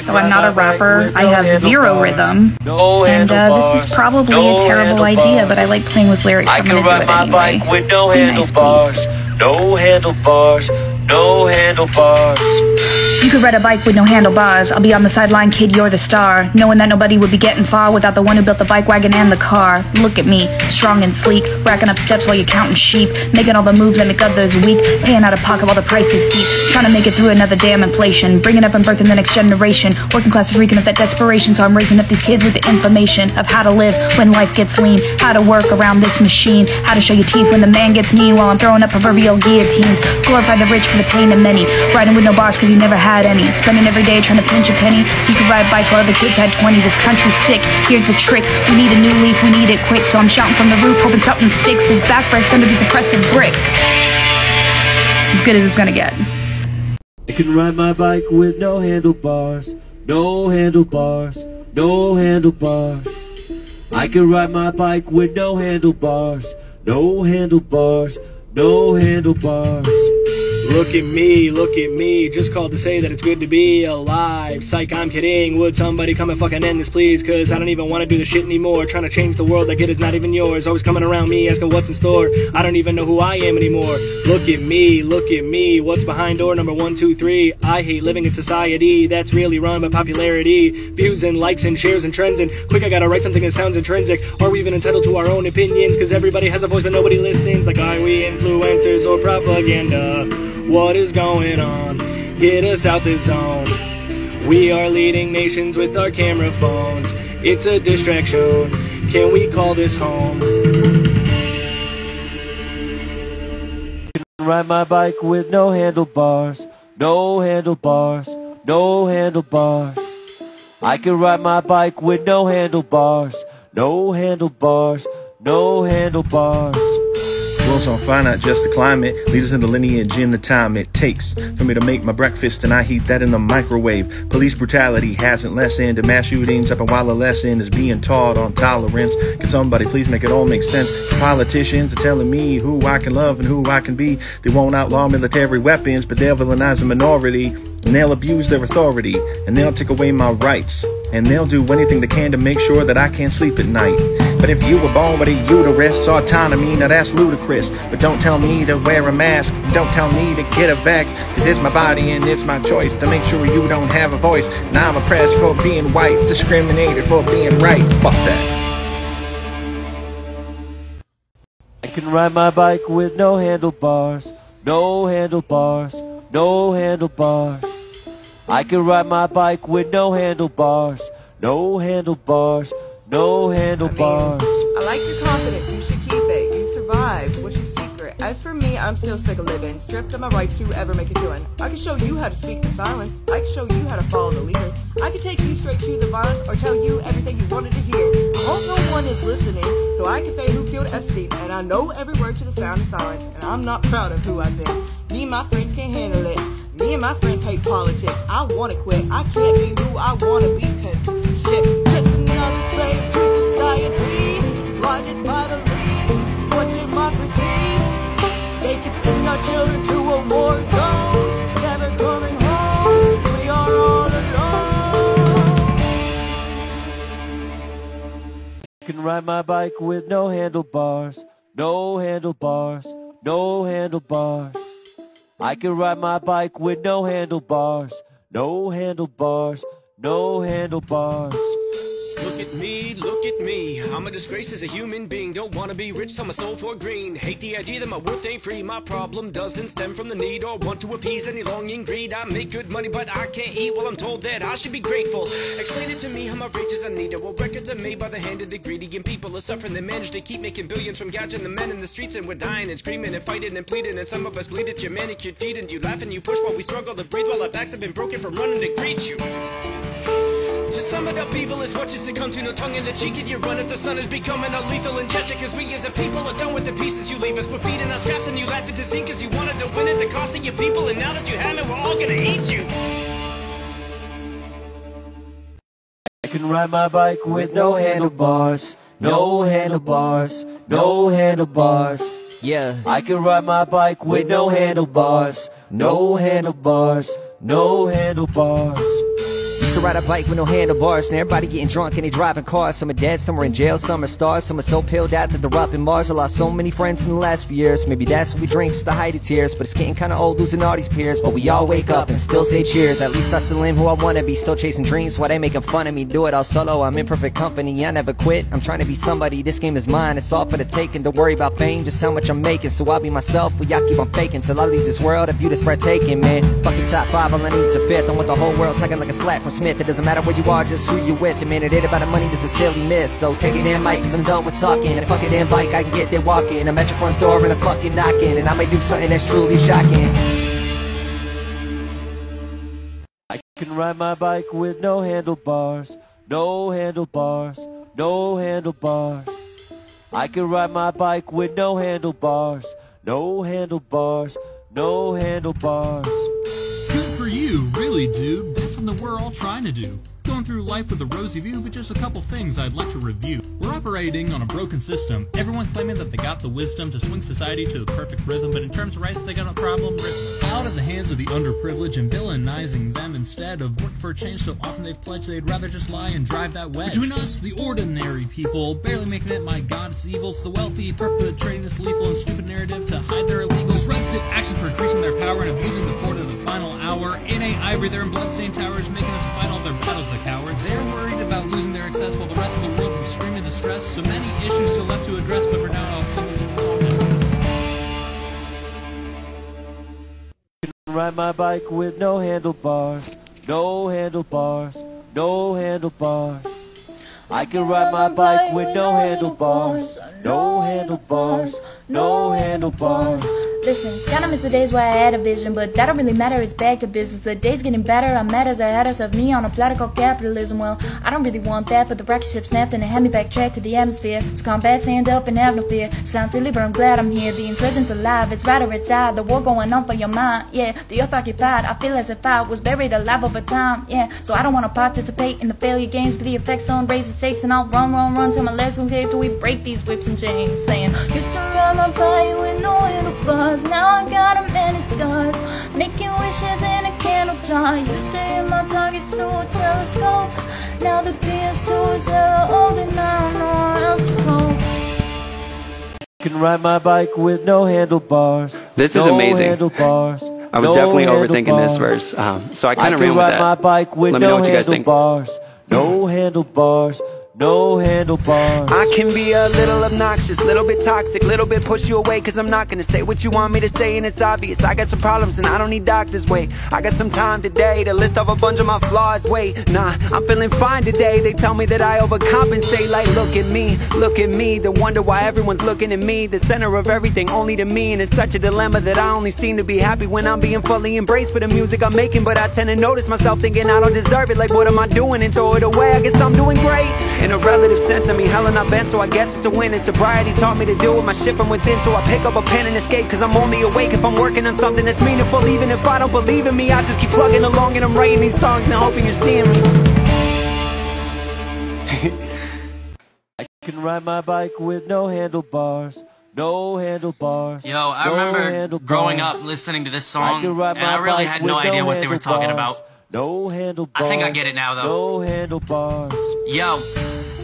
So I'm not a rapper. I have zero rhythm. And uh, this is probably a terrible idea, but I like playing with lyrics. I I'm gonna do it my anyway. bike with no Be nice, handlebars. please. No handlebars. No handlebars. You could ride a bike with no handlebars. I'll be on the sideline, kid, you're the star. Knowing that nobody would be getting far without the one who built the bike wagon and the car. Look at me, strong and sleek, racking up steps while you're counting sheep, making all the moves that make others weak, paying out of pocket while the price is steep, trying to make it through another damn inflation, bringing up and birthing the next generation. Working class is reeking of that desperation, so I'm raising up these kids with the information of how to live when life gets lean, how to work around this machine, how to show your teeth when the man gets mean while I'm throwing up proverbial guillotines. Glorify the rich for the pain of many, riding with no bars cause you never had any, spending every day trying to pinch a penny so you can ride bikes while other kids had 20. This country's sick, here's the trick, we need a new leaf, we need it quick, so I'm shouting from the roof, hoping something sticks. His back breaks under these oppressive bricks. It's as good as it's gonna get. I can ride my bike with no handlebars. No handlebars. No handlebars. I can ride my bike with no handlebars. No handlebars. No handlebars. Look at me, look at me. Just called to say that it's good to be alive. Psych, I'm kidding. Would somebody come and fucking end this, please? Cause I don't even wanna do this shit anymore. Trying to change the world like it is not even yours. Always coming around me asking what's in store. I don't even know who I am anymore. Look at me, look at me. What's behind door number one, two, three? I hate living in society that's really run by popularity. Views and likes and shares and trends. And quick, I gotta write something that sounds intrinsic. Are we even entitled to our own opinions? Cause everybody has a voice but nobody listens. Like, are we influencers or propaganda? What is going on? Get us out this zone. We are leading nations with our camera phones. It's a distraction. Can we call this home? I can ride my bike with no handlebars. No handlebars. No handlebars. I can ride my bike with no handlebars. No handlebars. No handlebars. World's on fire, not just the climate. Leaders in the lineage in the time it takes for me to make my breakfast, and I heat that in the microwave. Police brutality hasn't lessened, and mass shootings up, and while a lesson is being taught on tolerance, can somebody please make it all make sense? Politicians are telling me who I can love and who I can be. They won't outlaw military weapons, but they'll villainize the minority, and they'll abuse their authority, and they'll take away my rights, and they'll do anything they can to make sure that I can't sleep at night. But if you were born with a uterus, autonomy, now that's ludicrous. But don't tell me to wear a mask, don't tell me to get a vax, cause it's my body and it's my choice to make sure you don't have a voice. Now I'm oppressed for being white, discriminated for being right. Fuck that. I can ride my bike with no handlebars. No handlebars. No handlebars. I can ride my bike with no handlebars. No handlebars. No handlebars. I like your confidence. You should keep it. You survived. What's your secret? As for me, I'm still sick of living, stripped of my rights to ever make a killing. I can show you how to speak the silence. I can show you how to follow the leader. I can take you straight to the violence or tell you everything you wanted to hear. I hope no one is listening, so I can say who killed Epstein. And I know every word to the sound of silence, and I'm not proud of who I've been. Me and my friends can't handle it. Me and my friends hate politics. I wanna quit. I can't be who I wanna be, cause shit, just another slave to society. Blinded by the lead, what democracy? They can send our children to a war zone. Never coming home. We are all alone. I can ride my bike with no handlebars. No handlebars. No handlebars. I can ride my bike with no handlebars. No handlebars. No handlebars. Look at me, look at me. I'm a disgrace as a human being. Don't wanna be rich, sell my soul for green. Hate the idea that my worth ain't free. My problem doesn't stem from the need or want to appease any longing greed. I make good money, but I can't eat. Well, I'm told that I should be grateful. Explain it to me how my riches I need it. Well, records are made by the hand of the greedy, and people are suffering. They manage to keep making billions from gouging the men in the streets, and we're dying and screaming and fighting and pleading. And some of us bleed at your manicured feet, and you laugh and you push while we struggle to breathe. While our backs have been broken from running to greet you. To sum it up, evil is what you succumb to. No tongue in the cheek, and you run if the sun is becoming a lethal injection. Cause we as a people are done with the pieces you leave us. We're feeding our scraps, and you laugh at the scene cause you wanted to win at the cost of your people. And now that you have it, we're all gonna eat you. I can ride my bike with no handlebars. No handlebars. No handlebars. Yeah. I can ride my bike with no handlebars. No handlebars. No handlebars. To ride a bike with no handlebars, and everybody getting drunk and they driving cars. Some are dead, some are in jail, some are stars, some are so pilled out that they're up in Mars. I lost so many friends in the last few years. Maybe that's what we drink, it's the height of tears. But it's getting kinda old losing all these peers. But we all wake up and still say cheers. At least I still am who I wanna be, still chasing dreams. Why they making fun of me? Do it all solo, I'm in perfect company. I never quit, I'm trying to be somebody. This game is mine, it's all for the taking. Don't worry about fame, just how much I'm making. So I'll be myself, well, y'all keep on faking till I leave this world. A view that's breathtaking, man. Fucking top five, all I need is a fifth. I want the whole world taking like a slap from Smith. It doesn't matter where you are, just who you with. The minute it about the money, this is silly miss. So take it in, Mike, cause I'm done with talking. And fuck it in, bike, I can get there walking. I'm at your front door and I'm fucking knocking. And I may do something that's truly shocking. I can ride my bike with no handlebars, no handlebars, no handlebars. I can ride my bike with no handlebars, no handlebars, no handlebars. Good for you, really, dude. That's something we're all trying to do. Going through life with a rosy view, but just a couple things I'd like to review. We're operating on a broken system. Everyone claiming that they got the wisdom to swing society to the perfect rhythm, but in terms of rights, they got a problem written out of the hands of the underprivileged and villainizing them instead of work for a change. So often they've pledged they'd rather just lie and drive that wedge. Between us, the ordinary people, barely making it. My God, it's evil. It's the wealthy perpetrating this lethal and stupid narrative to hide their illegal disruptive actions for increasing their power and abusing the poor ivory, they're in bloodstained towers, making us fight all their battles. The cowards. They're worried about losing their access while the rest of the world will be screaming distress. So many issues still left to address, but for now, I'll them. Ride my bike with no handlebars, no handlebars, no handlebars. I can ride my bike with no handlebars, no handlebars, no handlebars. Listen, kinda miss the days where I had a vision, but that don't really matter, it's back to business. The day's getting better, I'm mad as had us of me on a platter called capitalism. Well, I don't really want that, but the rocket ship snapped and it had me backtrack to the atmosphere. So combat, stand up and have no fear. Sounds silly, but I'm glad I'm here. The insurgents alive, it's right or it's out. The war going on for your mind, yeah. The earth occupied, I feel as if I was buried alive over time, yeah. So I don't wanna participate in the failure games, but the effects don't raise the stakes, and I'll run, run, run till my legs gon' cave till we break these whips and chains. Saying, used to ride my bike with no handlebars, now I got a many scars. Making wishes in a candle jar. Used to hit my targets through a telescope. Now the PS2 is hella old and I don't know where else to go. can ride my bike with no handlebars. This is amazing. Handlebars. I was no definitely overthinking this verse, um, so I I kind of can ran with ride my that. bike with Let me no know what you guys think. handlebars. No handlebars. No handlebars. I can be a little obnoxious, little bit toxic, little bit push you away Cause I'm not gonna say what you want me to say and it's obvious. I got some problems and I don't need doctors, wait. I got some time today to list off a bunch of my flaws, wait. Nah, I'm feeling fine today. They tell me that I overcompensate. Like look at me, look at me. They wonder why everyone's looking at me. The center of everything only to me. And it's such a dilemma that I only seem to be happy When I'm being fully embraced for the music I'm making. But I tend to notice myself thinking I don't deserve it. Like what am I doing? And throw it away. I guess I'm doing great In a relative sense, I mean hell not bent So I guess it's a win and sobriety taught me to deal with my shit from within So I pick up a pen and escape Cause I'm only awake if I'm working on something that's meaningful Even if I don't believe in me I just keep plugging along and I'm writing these songs And hoping you're seeing me I can ride my bike with no handlebars. No handlebars. Yo, I no remember handlebars. growing up listening to this song, can ride and I really had no with idea what they were talking about. No handlebars. I think I get it now, though. No handlebars. Yo,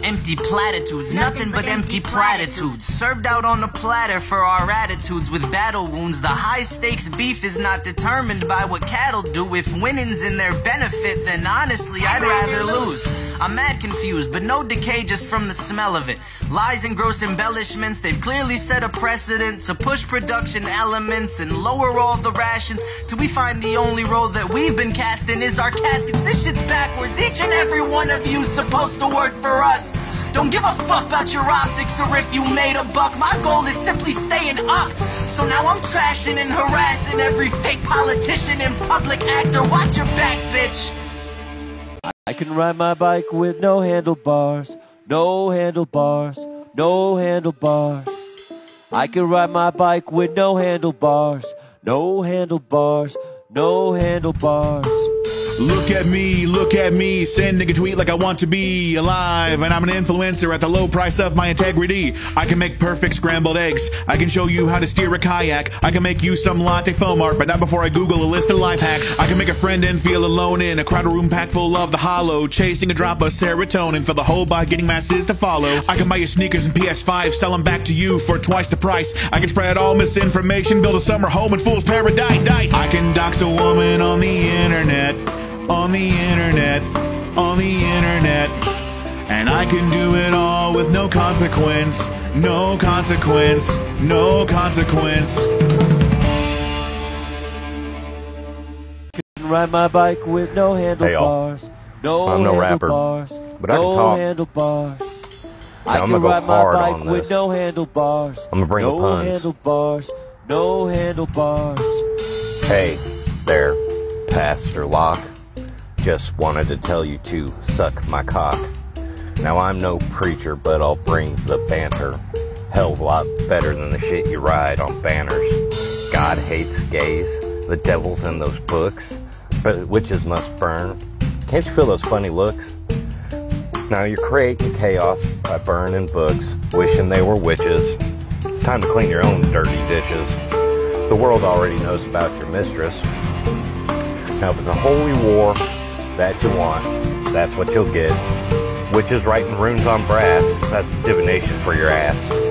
empty platitudes, nothing but empty platitudes. Served out on a platter for our attitudes with battle wounds. The high stakes beef is not determined by what cattle do. If winning's in their benefit, then honestly, I'd rather lose. I'm mad confused, but no decay just from the smell of it. Lies and gross embellishments, they've clearly set a precedent to push production elements and lower all the rations till we find the only role that we've been casting is our caskets. This shit's backwards. Each and every one of you's supposed to work for us. Don't give a fuck about your optics or if you made a buck. My goal is simply staying up. So now I'm trashing and harassing every fake politician and public actor. Watch your back, bitch. I can ride my bike with no handlebars. No handlebars. No handlebars. I can ride my bike with no handlebars. No handlebars. No handlebars. Look at me, look at me, sending a tweet like I want to be alive. And I'm an influencer at the low price of my integrity. I can make perfect scrambled eggs. I can show you how to steer a kayak. I can make you some latte foam art, but not before I Google a list of life hacks. I can make a friend and feel alone in a crowded room packed full of the hollow. Chasing a drop of serotonin for the whole by getting masses to follow. I can buy you sneakers and PS5, sell them back to you for twice the price. I can spread all misinformation, build a summer home in fool's paradise. I can dox a woman on the internet on the internet, on the internet. And I can do it all with no consequence, no consequence, no consequence. can ride my bike with no handlebars. No I'm no rapper, handlebars. but I can no talk. handlebars. Yeah, I I'm can gonna go ride my bike on with no handlebars. I'm gonna bring the no puns. handlebars. No handlebars. Hey, there, Pastor Locke. Just wanted to tell you to suck my cock. Now, I'm no preacher, but I'll bring the banter. Hell of a lot better than the shit you ride on banners. God hates gays, the devil's in those books, but witches must burn. Can't you feel those funny looks? Now you're creating chaos by burning books, wishing they were witches. It's time to clean your own dirty dishes. The world already knows about your mistress. Now, if it's a holy war that you want, that's what you'll get. Witches writing runes on brass, that's divination for your ass.